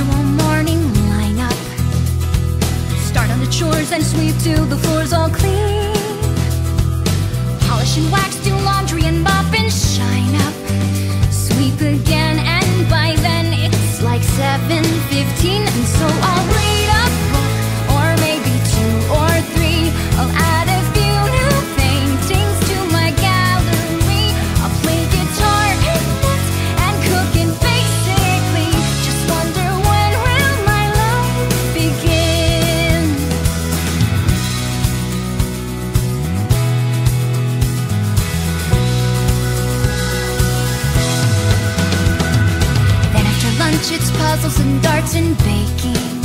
usual morning lineup. Start on the chores and sweep till the floor's all clean. Polish and wax, do laundry and mop and shine up. Sweep again, and by then it's like 7:15, and so I'll It's puzzles and darts and baking.